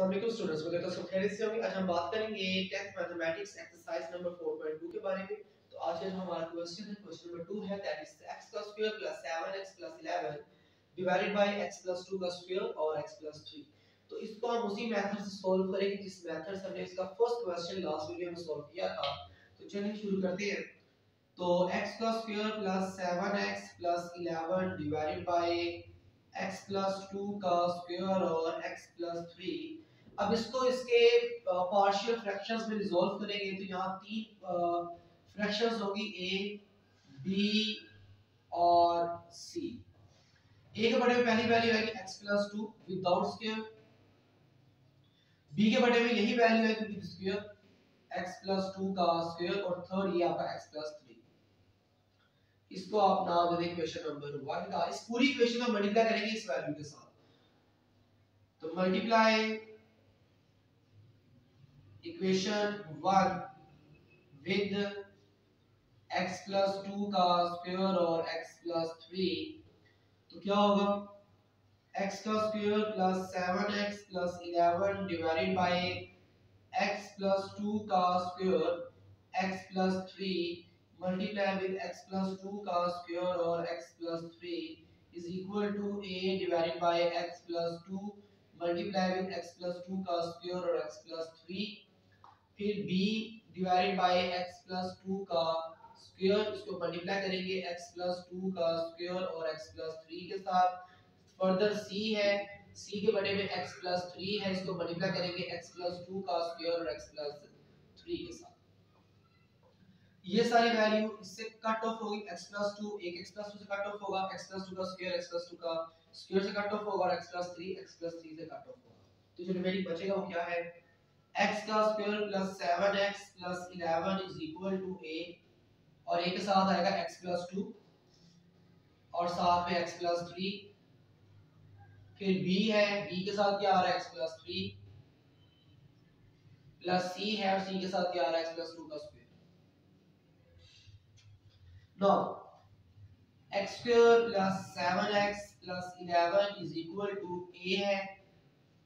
अस्सलाम स्टूडेंट्स मुझे तो सब खैरियत से होंगे। आज हम बात करेंगे 10th मैथमेटिक्स एक्सरसाइज नंबर 4.2 के बारे में। तो आज जो हमारा क्वेश्चन है क्वेश्चन नंबर 2 है दैट इज़ x का square plus 7x plus 11 divided by x plus 2 का स्क्वायर और x प्लस 3 तो इसको हम उसी मेथड से सॉल्व करेंगे, जिस मेथड से हमने इसका फ़र्स्ट क्वेश्चन लास्ट वीडियो में सॉल्व किया था। तो चलिए शुरू करते हैं। तो x का square plus 7x plus 11 divided by x plus two का स्क्वायर और x प्लस थ्री अब इसको इसके पार्शियल फ्रैक्शंस में रिजॉल्व करेंगे तो यहाँ तीन फ्रैक्शंस होगी a, b और c a के बड़े में पहली वैल्यू आएगी x plus two without square b के बड़े में यही वैल्यू आएगी with square x plus two का स्क्वायर और थर्ड ये आपका x प्लस थ्री इसको आप नाम दे दें इक्वेशन नंबर वन का। इस पूरी इक्वेशन को मल्टीप्लाई करेंगे इस वैल्यू के साथ। तो multiply equation one with x plus two का स्क्वायर और x प्लस थ्री तो क्या होगा x का square plus seven x plus eleven divided by x plus two का square x plus three multiply with x plus 2 का square और x plus 3 is equal to a divided by x plus 2 multiply with x plus 2 का square और x plus 3 फिर b divided by x plus 2 का square इसको multiply करेंगे x plus 2 का square और x plus 3 के साथ further c है c के बटे में x plus 3 है इसको multiply करेंगे x plus 2 का square और x plus 3 के साथ ये सारी वैल्यू इससे कट ऑफ़ होगी x 2 एक x 2 से कट ऑफ़ होगा x 2 का स्क्वायर x 2 का स्क्वायर से कट ऑफ़ होगा और x 3 x 3 से कट ऑफ़ होगा तो जो रिमेनिंग बचेगा वो क्या है x का square plus 7x plus 11 is equal to a और a के साथ आएगा x 2 और साथ में x 3 फिर b है b के साथ क्या आ रहा है x 3 प्लस c है और c के साथ क्या आ रहा है x 2 का square Now, x square plus 7x plus 11 is equal to a है।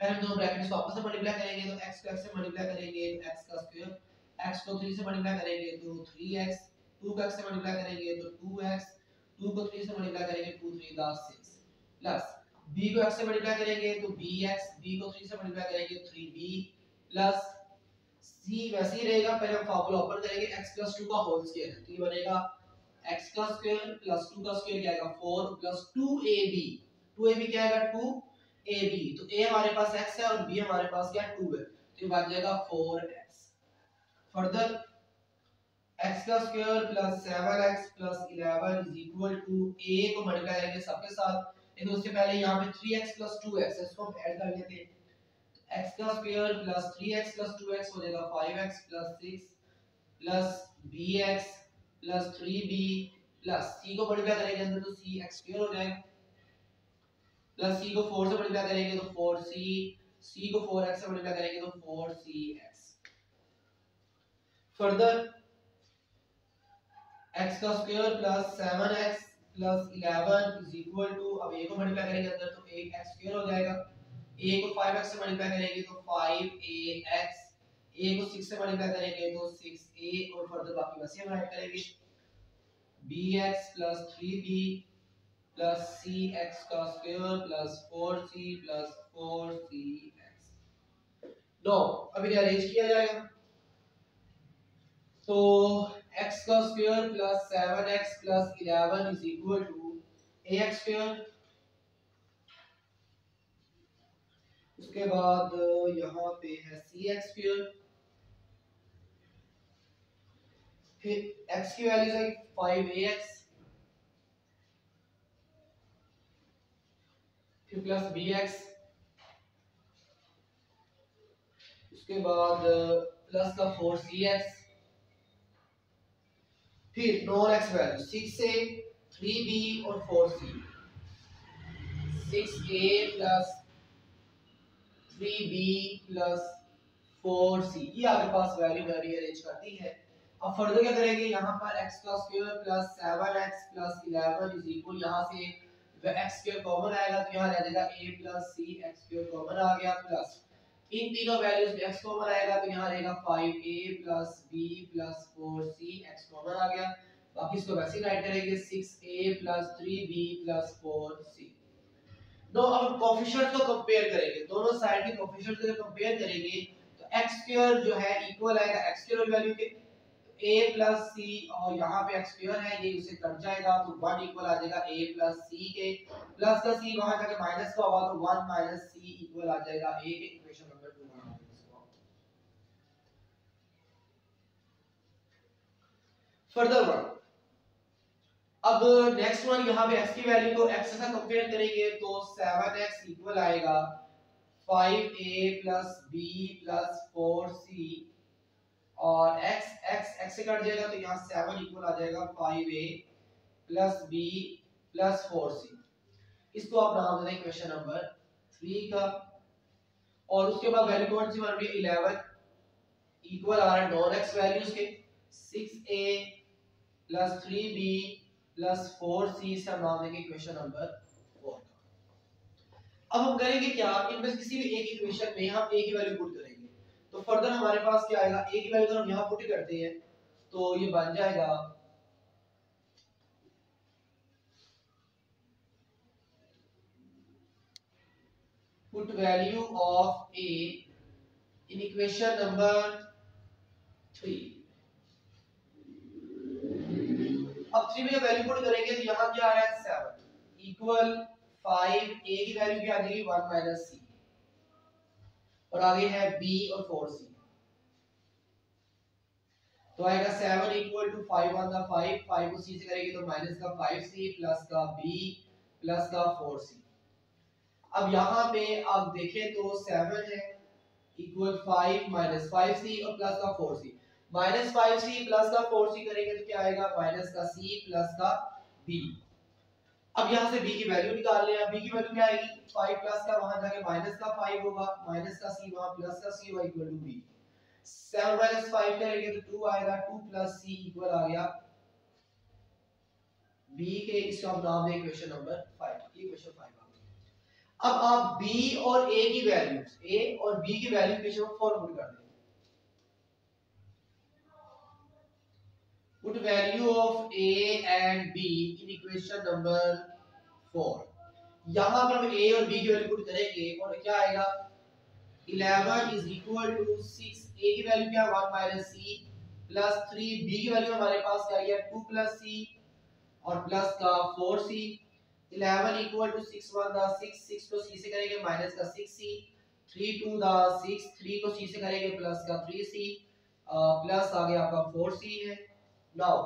पहले दोनों ब्रैकेट को आपस में मल्टीप्लाई करेंगे तो x को x से मल्टीप्लाई करेंगे तो x का स्क्वायर x को 3 से मल्टीप्लाई करेंगे तो 3x 2 को x से मल्टीप्लाई करेंगे तो 2x 2 को 3 से मल्टीप्लाई करेंगे 2 3 10 6 प्लस b को x से मल्टीप्लाई करेंगे तो bx b को 3 से मल्टीप्लाई करेंगे 3b प्लस c वैसे ही रहेगा, पहले हम फार्मूला ओपन करेंगे, x 2 का होल स्क्वायर तो ये बनेगा x का स्क्वायर 2 का स्क्वायर क्या आएगा 4 2ab 2ab क्या आएगा 2ab तो a हमारे पास x है और b हमारे पास क्या? 2 है। तो ये बन जाएगा 4x फर्दर x का square plus 7x plus 11 is equal to a को मल्टीप्लाई करेंगे सबके साथ। लेकिन उससे पहले यहाँ पे 3x 2x इसको हम ऐड कर लेते हैं। X का स्क्वायर प्लस 3x 2x हो जाएगा 5x 6 plus bx plus three B plus C को मल्टीप्लाई करेंगे अंदर तो सी एक्स स्क्वायर हो जाएगा। प्लस सी को फोर से मल्टीप्लाई करेंगे तो फोर सी सी को फोर एक्स से मल्टीप्लाई करेंगे तो four C x further x का square plus seven x plus eleven is equal to अब ए को मल्टीप्लाई करेंगे अंदर तो एक एक्स स्क्वायर हो जाएगा। ए को फाइव एक्स से मल्टीप्लाई करेंगे तो फाइव ए एक्स ए को 6 से मल्टीप्लाई करेंगे तो 6a और फर्दर बाकी वैसे हम राइट करेंगे। Bx 3b cx का स्क्वायर प्लस 4c 4cx नो अभी अरेंज किया जाएगा? तो x का square plus 7x plus 11 is equal to ax square उसके बाद यहाँ पे है सी एक्स फिर x की वैल्यू है 5ax फिर प्लस bx उसके बाद प्लस का 4cx फिर नॉन x वैल्यू 6 से 3b और 4c 6a plus 3b plus 4c ये आपके पास वैल्यू वैल्यू अरेंज करती है। अब फर्दर क्या करेंगे? यहाँ पर एक्स का plus seven x plus eleven is equal यहाँ से x स्क्वायर कॉमन आएगा तो यहाँ रह जाएगा a plus C x square common आ गया प्लस इन तीनों वैल्यूज़ में x कॉमन आएगा तो यहाँ रहेगा 5a plus b plus 4c x common आ गया. बाकी इसको वैसे ही राइट करेंगे 6a plus 3b plus 4c दो, अब हम कोएफिशिएंट को कंपेयर करेंगे. दोनों साइड के कोएफिशिएंट को कंपेयर करेंगे तो x स्क्वायर जो है इक्वल आएगा x स्क्वायर वैल्यू के. A प्लस सी और यहाँ पे x स्क्वायर है, ये उसे कट जाएगा तो 1 इक्वल आ जाएगा a प्लस सी के। प्लस का c वहाँ जाके माइनस का होगा तो 1 माइनस c इक्वल आ जाएगा a के इक्वेशन नंबर 2 बना फर्दर वन अब नेक्स्ट वन यहाँ पे x की वैल्यू को x से कंपेयर करेंगे तो 7x इक्वल आएगा। 5a plus b plus 4c और x x x से कट जाएगा तो यहाँ 7 इक्वल आ जाएगा 5a plus b plus 4c इसको आप नाम दें क्वेश्चन नंबर 3 का। और उसके बाद वैल्यू कौन सी बन रही है? 11 इक्वल आ रहा है नॉन x वैल्यूज़ के। 6a plus 3b plus four सी हम नाम देंगे इक्वेशन नंबर फोर अब हम करेंगे क्या? इनमें किसी भी एक इक्वेशन में हम ए की वैल्यू पुट करेंगे। फर्दर हमारे पास क्या आएगा? ए की वैल्यू अगर हम यहाँ पुट करते हैं तो ये बन जाएगा। Put value of A in equation number three. अब थ्री में वैल्यू पुट करेंगे तो यहाँ क्या आ रहा है? सेवन। इक्वल फाइव ए की वैल्यू क्या आ जाएगी? वन माइनस सी और आगे है बी और फोर सी तो आएगा seven equal to five one का फाइव फाइव को सी से करेंगे तो माइनस का फाइव सी प्लस का बी प्लस का फोर सी अब यहाँ पे आप देखें तो सेवन है equal five minus five C और प्लस का four C minus five C plus का फोर सी करेंगे तो क्या आएगा? माइनस का सी प्लस का बी अब यहाँ से बी की वैल्यू निकाल लें बी की वैल्यू क्या आएगी? फाइव प्लस का, वहाँ जाके माइनस का फाइव होगा। माइनस का सी वहाँ प्लस का सी होगा two B seven minus five करेंगे तो टू आएगा। टू प्लस सी इक्वल आ गया। बी के इसका हम नाम दें इक्वेशन नंबर फाइव ये क्वेश्चन फाइव आ गया। अब आप बी और ए की वैल्यूज़ ए और बी की वैल्यू इक्वेशन में फॉर्मूलेट कर दें। Put value of a and b in equation number 4 यहाँ पर हम a और b की वैल्यू पुट करेंगे और क्या आएगा? 11 is equal to 6 a की वैल्यू क्या? 1 minus c प्लस 3 b की वैल्यू हमारे पास क्या है 2 प्लस c और प्लस का 4c 11 equal to 6 1 दा 6 6 को c से करेंगे. माइनस का 6c 3 2 दा 6 3 को c से करेंगे. प्लस का 3c प्लस आ गया आपका 4c है. नाउ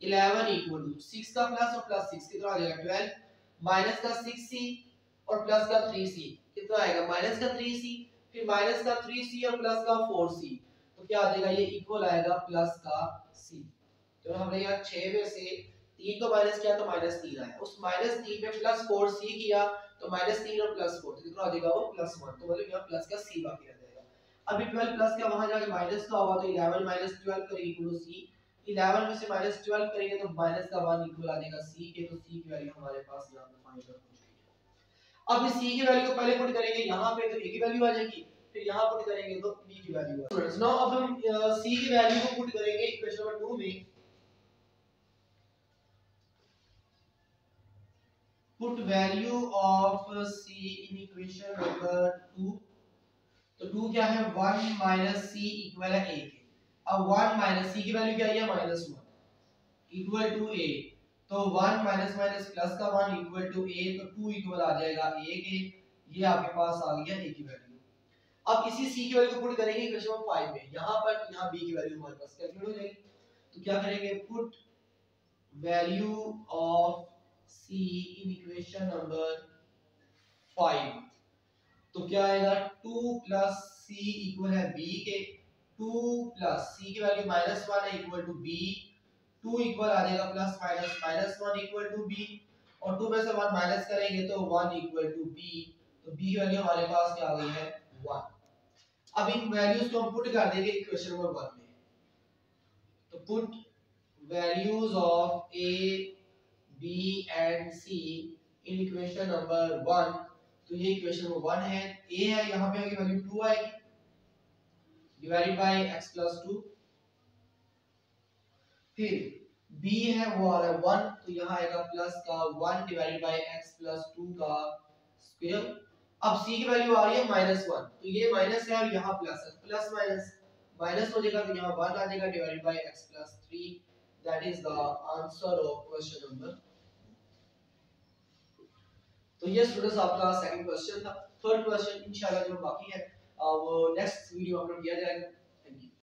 11 इक्वल टू 6 का प्लस और प्लस 6 कितना आ जाएगा? 12 माइनस का 6c और प्लस का 3c कितना आएगा? माइनस का 3c फिर माइनस का 3c और प्लस का 4c तो क्या आ जाएगा? ये इक्वल आएगा प्लस का c. तो हमने यहाँ 6 में से 3 को माइनस किया तो माइनस 3 आया। उस माइनस 3 में प्लस 4c किया तो माइनस 3 और प्लस 4 तो कितना आ जाएगा? वो प्लस 1 तो मतलब यहाँ प्लस का c बाकी रह जाएगा। अभी 12 प्लस का वहाँ जाके माइनस का होगा? तो 11 माइनस 12 करेंगे टू c. 11 में से माइनस 12 करेंगे तो माइनस का 1 इक्वल आ जाएगा c के तो c की वैल्यू हमारे पास यहाँ पे फाइंड आउट हो अब इस c की वैल्यू को पहले पुट करेंगे यहाँ पे तो a की वैल्यू आ जाएगी, फिर यहाँ पुट करेंगे तो b की वैल्यू आ जाएगी। नाउ अब हम c की वैल्यू को पुट करेंगे इक्वेशन नंबर 2 में। Put value of c in equation number 2 तो 2 क्या है? 1 minus c इक्वल है a के। अब वन माइनस सी की वैल्यू क्या आई है? Minus one. Equal to a तो वन माइनस माइनस प्लस का वन इक्वल टू ए तो टू इक्वल आ जाएगा ए के। ये आपके पास आ गया ए की वैल्यू। अब इसी सी की वैल्यू को पुट करेंगे इक्वेशन नंबर 5 में। यहाँ पर यहाँ बी की वैल्यू हमारे पास कैलकुलेट हो जाएगी। तो क्या करेंगे? Put value of c in equation number 5 तो क्या आएगा? 2 प्लस सी इक्वल है बी के। टू प्लस सी की वैल्यू माइनस वन है equal to b, two equal आ जाएगा plus minus minus one equal to b, और टू में से वन माइनस करेंगे तो वन इक्वल टू बी तो बी की वैल्यू हमारे पास क्या आ गई है? वन। अब इन वैल्यूज़ को हम पुट कर देंगे इक्वेशन नंबर वन में। तो put values of a b and c in equation number one तो ये इक्वेशन नंबर वन है ए है, यहाँ पे आगे वैल्यू टू आएगी divided by x plus two फिर बी है वो आ रहा है वन तो यहाँ आएगा प्लस का one divided by x plus two का स्क्वायर अब सी की वैल्यू आ रही है माइनस वन तो ये माइनस है और यहाँ प्लस है. प्लस माइनस माइनस हो जाएगा तो यहाँ वन आ जाएगा divided by x plus three that is the answer of question number तो ये स्टूडेंट्स आपका सेकंड क्वेश्चन था. थर्ड क्वेश्चन इंशाल्लाह जो बाकी है वो नेक्स्ट वीडियो अपलोड किया जाएगा।